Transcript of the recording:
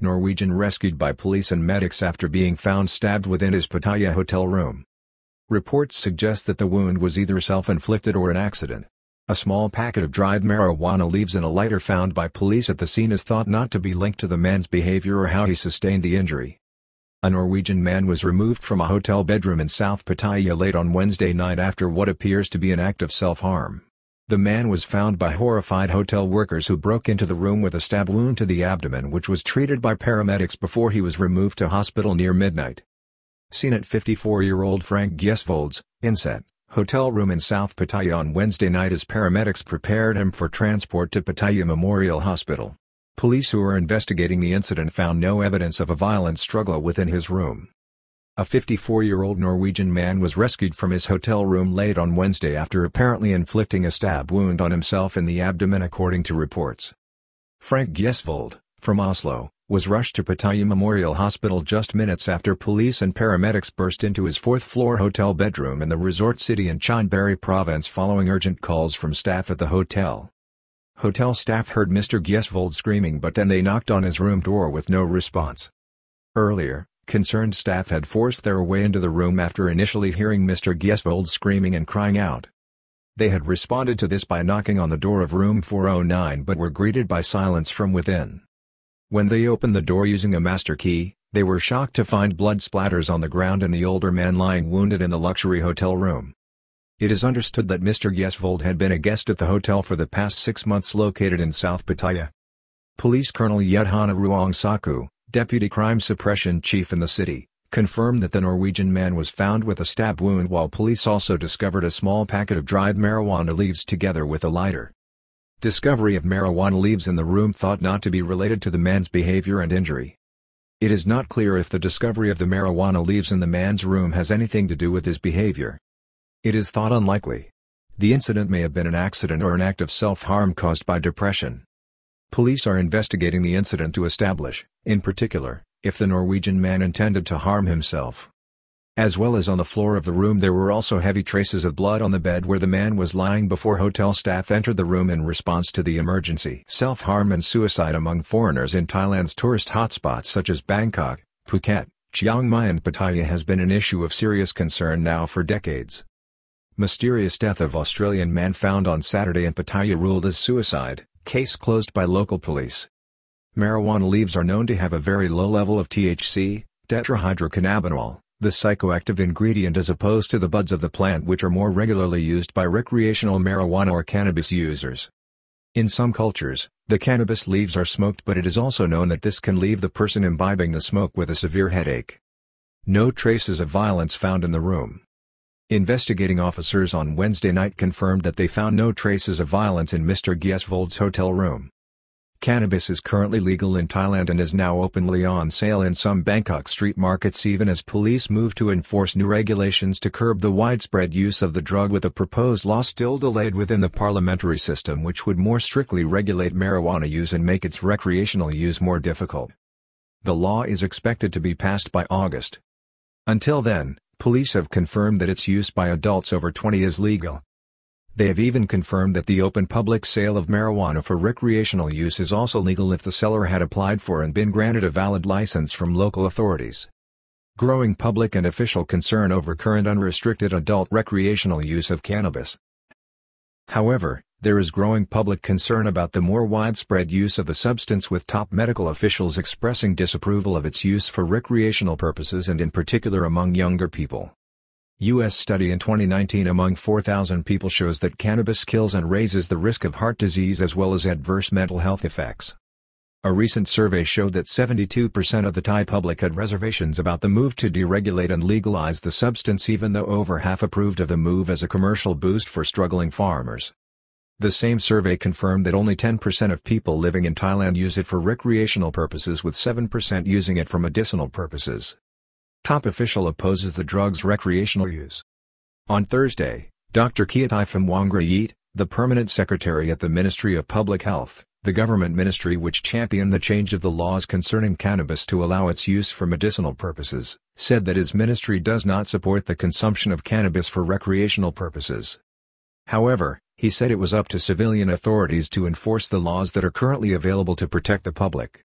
Norwegian rescued by police and medics after being found stabbed within his Pattaya hotel room. Reports suggest that the wound was either self-inflicted or an accident. A small packet of dried marijuana leaves and a lighter found by police at the scene is thought not to be linked to the man's behavior or how he sustained the injury. A Norwegian man was removed from a hotel bedroom in South Pattaya late on Wednesday night after what appears to be an act of self-harm. The man was found by horrified hotel workers who broke into the room with a stab wound to the abdomen which was treated by paramedics before he was removed to hospital near midnight. Seen at 54-year-old Frank Gjesvold's, inset, hotel room in South Pattaya on Wednesday night as paramedics prepared him for transport to Pattaya Memorial Hospital. Police who are investigating the incident found no evidence of a violent struggle within his room. A 54-year-old Norwegian man was rescued from his hotel room late on Wednesday after apparently inflicting a stab wound on himself in the abdomen according to reports. Frank Gjesvold, from Oslo, was rushed to Pattaya Memorial Hospital just minutes after police and paramedics burst into his fourth-floor hotel bedroom in the resort city in Chonburi province following urgent calls from staff at the hotel. Hotel staff heard Mr. Gjesvold screaming but then they knocked on his room door with no response. Earlier, Concerned staff had forced their way into the room after initially hearing Mr. Gjesvold screaming and crying out. They had responded to this by knocking on the door of room 409 but were greeted by silence from within. When they opened the door using a master key, they were shocked to find blood splatters on the ground and the older man lying wounded in the luxury hotel room. It is understood that Mr. Gjesvold had been a guest at the hotel for the past six months located in South Pattaya. Police Colonel Yudhana Ruang Saku, Deputy Crime Suppression Chief in the city, confirmed that the Norwegian man was found with a stab wound while police also discovered a small packet of dried marijuana leaves together with a lighter. Discovery of marijuana leaves in the room thought not to be related to the man's behavior and injury. It is not clear if the discovery of the marijuana leaves in the man's room has anything to do with his behavior. It is thought unlikely. The incident may have been an accident or an act of self-harm caused by depression. Police are investigating the incident to establish, in particular, if the Norwegian man intended to harm himself. As well as on the floor of the room there were also heavy traces of blood on the bed where the man was lying before hotel staff entered the room in response to the emergency. Self-harm and suicide among foreigners in Thailand's tourist hotspots such as Bangkok, Phuket, Chiang Mai and Pattaya has been an issue of serious concern now for decades. Mysterious death of Australian man found on Saturday in Pattaya ruled as suicide. Case closed by local police. Marijuana leaves are known to have a very low level of THC, tetrahydrocannabinol, the psychoactive ingredient as opposed to the buds of the plant which are more regularly used by recreational marijuana or cannabis users. In some cultures, the cannabis leaves are smoked but it is also known that this can leave the person imbibing the smoke with a severe headache. No traces of violence found in the room. Investigating officers on Wednesday night confirmed that they found no traces of violence in Mr. Gjesvold's hotel room. Cannabis is currently legal in Thailand and is now openly on sale in some Bangkok street markets even as police move to enforce new regulations to curb the widespread use of the drug with a proposed law still delayed within the parliamentary system which would more strictly regulate marijuana use and make its recreational use more difficult. The law is expected to be passed by August. Until then, Police have confirmed that its use by adults over 20 is legal. They have even confirmed that the open public sale of marijuana for recreational use is also legal if the seller had applied for and been granted a valid license from local authorities. Growing public and official concern over current unrestricted adult recreational use of cannabis. However, there is growing public concern about the more widespread use of the substance with top medical officials expressing disapproval of its use for recreational purposes and in particular among younger people. U.S. study in 2019 among 4,000 people shows that cannabis kills and raises the risk of heart disease as well as adverse mental health effects. A recent survey showed that 72% of the Thai public had reservations about the move to deregulate and legalize the substance even though over half approved of the move as a commercial boost for struggling farmers. The same survey confirmed that only 10% of people living in Thailand use it for recreational purposes with 7% using it for medicinal purposes. Top official opposes the drug's recreational use. On Thursday, Dr. Kiatai Wongrajit, the permanent secretary at the Ministry of Public Health, the government ministry which championed the change of the laws concerning cannabis to allow its use for medicinal purposes, said that his ministry does not support the consumption of cannabis for recreational purposes. However, he said it was up to civilian authorities to enforce the laws that are currently available to protect the public.